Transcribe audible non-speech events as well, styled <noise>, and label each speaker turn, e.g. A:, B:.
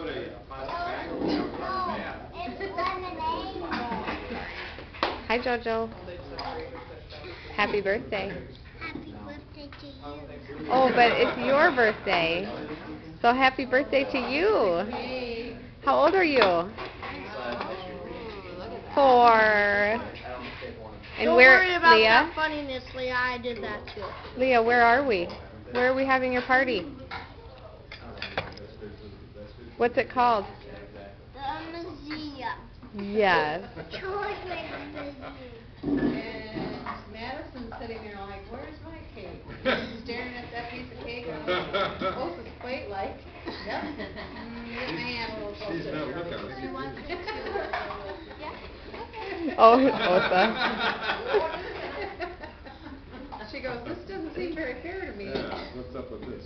A: put a plastic bag over there with our mat.
B: It's lemonade.
C: Hi, Jojo. Happy birthday.
B: Happy birthday to you.
C: Oh, but it's your birthday. So happy birthday to you. How old are you? Four. And
B: Don't
C: where,
B: worry about
C: Lia?
B: that funniness, Lia. I did that too.
C: Lia, where are we? Where are we having your party? What's it called?
B: The museum.
C: Yes.
B: Chocolate museum.
D: And Madison's sitting there like, where's my cake? <laughs> She's Staring at that piece of cake, and I'm oh, it's quite like, yep. <laughs> Mm, Get my hand a little closer.
A: She's not looking,
D: Shirley.
A: look at
D: You want- <laughs>
C: Oh, Osa.
D: She goes, this doesn't seem very fair to me.
A: Yeah, what's up with this?